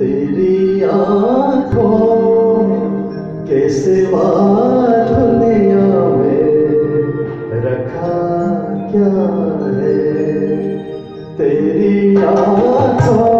तेरी आँखों के सिवा दुनिया में? रखा क्या है? तेरी आँखों